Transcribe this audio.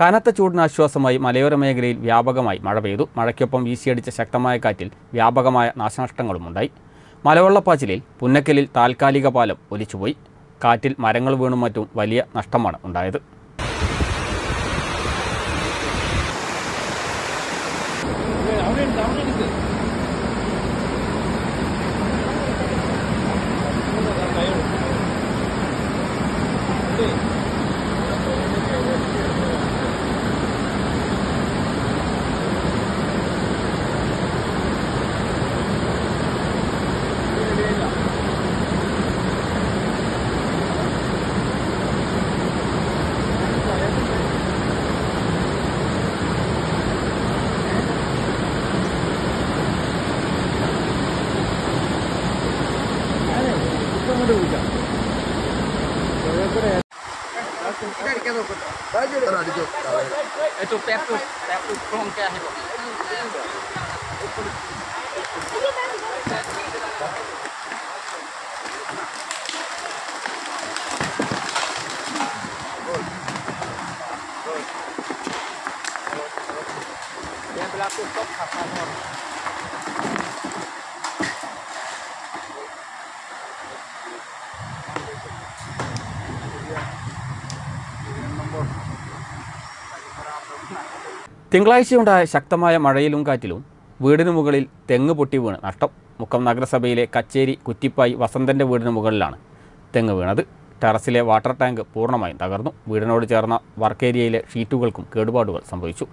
കനത്ത ചൂടിന് ആശ്വാസമായി മലയോര മേഖലയിൽ വ്യാപകമായി മഴ പെയ്തു. മഴയ്ക്കൊപ്പം വീശിയടിച്ച ശക്തമായ കാറ്റിൽ വ്യാപകമായ നാശനഷ്ടങ്ങളുമുണ്ടായി. മലവെള്ളപ്പാച്ചിലിൽ പുന്നക്കലിൽ താൽക്കാലിക പാലം ഒലിച്ചുപോയി. കാറ്റിൽ മരങ്ങൾ വീണും മറ്റും വലിയ നഷ്ടമാണ് ഉണ്ടായത്. അങ്ങോട്ട് Eu Yang berlaku stop khas തിങ്കളാഴ്ചയുണ്ടായ ശക്തമായ മഴയിലും കാറ്റിലും വീടിന് മുകളിൽ തെങ്ങ് പൊട്ടി വീണ് നഷ്ടം. മുക്കം നഗരസഭയിലെ കച്ചേരി കുറ്റിപ്പായി വസന്തന്റെ വീടിന് മുകളിലാണ് തെങ്ങ് വീണത്. ടെറസിലെ വാട്ടർ ടാങ്ക് പൂർണമായും തകർന്നു. വീടിനോട് ചേർന്ന വർക്കേരിയയിലെ ഷീറ്റുകൾക്കും കേടുപാടുകൾ സംഭവിച്ചു.